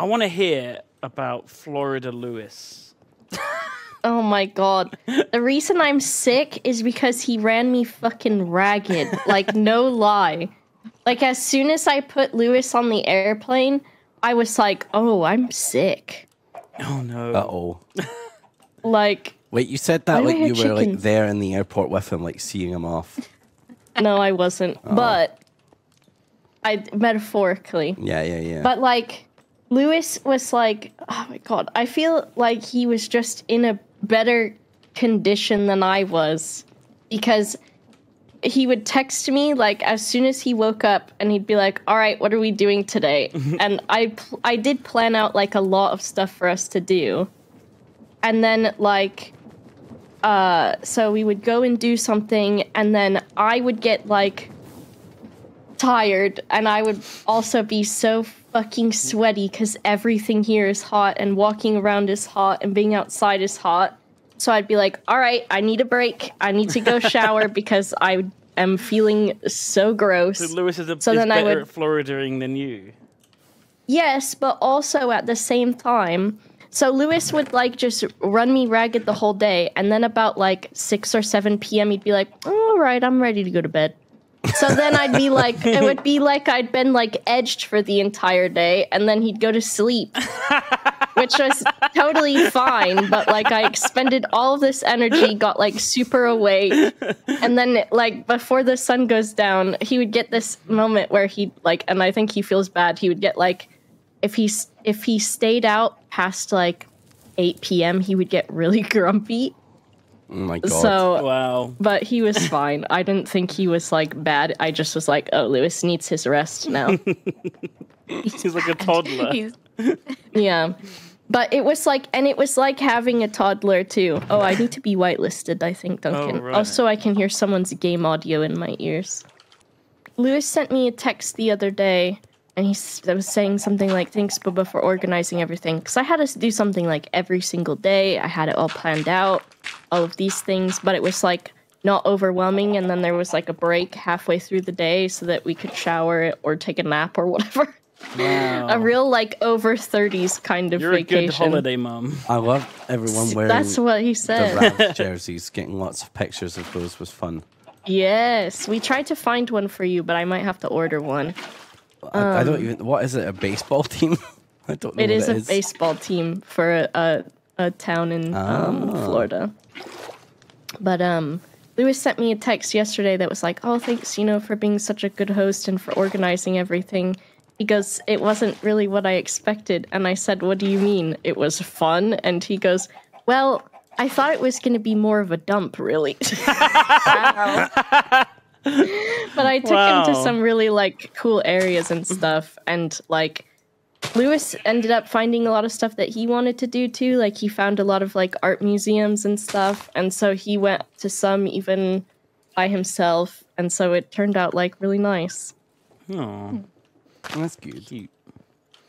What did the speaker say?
I want to hear about Florida Lewis. Oh my god. The reason I'm sick is because he ran me fucking ragged. Like, no lie. Like, as soon as I put Lewis on the airplane, I was like, oh, I'm sick. Oh no. Uh oh. Like, Wait, you said that like you were like there in the airport with him, like seeing him off. no, I wasn't. Oh. But, I metaphorically. Yeah, yeah, yeah. But like Lewis was like, oh my god, I feel like he was just in a better condition than I was because he would text me like as soon as he woke up and he'd be like, "All right, what are we doing today?" and I pl- I did plan out like a lot of stuff for us to do. And then like uh so we would go and do something and then I would get like tired and I would also be so fucking sweaty because everything here is hot and walking around is hot and being outside is hot. So I'd be like, all right, I need a break. I need to go shower because I am feeling so gross. So Lewis is, a, So is then I better would- at Floridaing than you. Yes, but also at the same time. So Lewis would like just run me ragged the whole day, and then about like six or seven p.m., he'd be like, "All right, I'm ready to go to bed." So then I'd be like, it would be like I'd been like edged for the entire day, and then he'd go to sleep, which was totally fine. But like I expended all of this energy, got like super awake, and then like before the sun goes down, he would get this moment where he like, and I think he feels bad. He would get like, if he if he stayed out past like 8 p.m., he would get really grumpy. Oh my god. So Wow. but he was fine. I didn't think he was like bad. I just was like, oh, Lewis needs his rest now. He's like a toddler. He's yeah. But it was like, and it was like having a toddler too. Oh, I need to be whitelisted, I think, oh, Duncan. right. Also, I can hear someone's game audio in my ears. Lewis sent me a text the other day, and he was saying something like, Thanks, Bubba, for organizing everything. Because I had to do something like every single day. I had it all planned out, all of these things, but it was like not overwhelming. And then there was like a break halfway through the day so that we could shower or take a nap or whatever. Wow. a real like over 30s kind of You're a vacation. good holiday mum. I loved everyone wearing That's what he said. the said. Rams jerseys. Getting lots of pictures of those was fun. Yes, we tried to find one for you, but I might have to order one. I, I don't even. What is it? A baseball team? I don't know. Um, It what is it a baseball team for a, a, a town in um, Ah. Florida. But um, Lewis sent me a text yesterday that was like, "Oh, thanks, you know, for being such a good host and for organizing everything." He goes, "It wasn't really what I expected," and I said, "What do you mean? It was fun?" And he goes, "Well." I thought it was going to be more of a dump, really. but I took him to some really like cool areas and stuff, and like Lewis ended up finding a lot of stuff that he wanted to do too. Like he found a lot of like art museums and stuff, and so he went to some even by himself, and so it turned out like really nice. Oh, That's good. cute.